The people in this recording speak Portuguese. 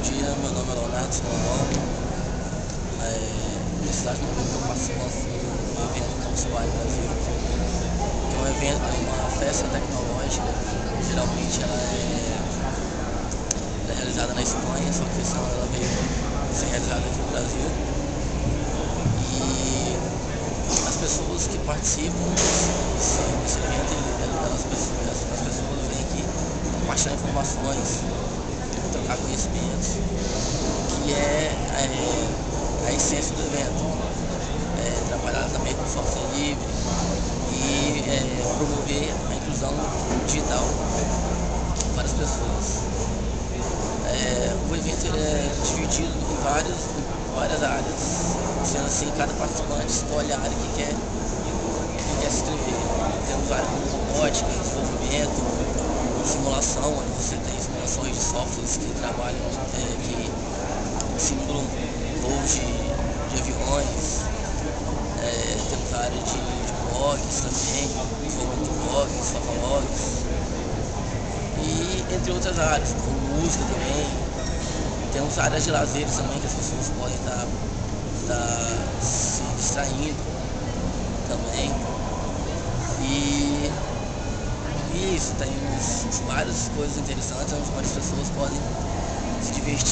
dia, meu nome é Leonardo Salomão. É, Universidade Móvel que eu participo do evento Campus Brasil, que é um evento, é uma festa tecnológica, geralmente ela é, ela é realizada na Espanha, só que esse ano ela veio ser realizada aqui no Brasil. E as pessoas que participam desse, desse evento, elas, as pessoas vêm aqui compartilhar informações trocar conhecimentos, que é, é a essência do evento. É, trabalhar também com software livre e é, promover a inclusão digital para as pessoas. É, o evento é dividido em, vários, em várias áreas, sendo assim, cada participante escolhe a área que quer, que quer se inscrever. Temos área como robótica, desenvolvimento, simulação, onde você tem simulações de softwares que trabalham, é, que simulam voos de, de aviões, é, temos a área de, de blogs também, desenvolvimento de blogs, fotologs, e entre outras áreas, como música também, temos áreas de lazer também que as pessoas podem estar tá, tá se distraindo também. E tem várias coisas interessantes onde as pessoas podem se divertir.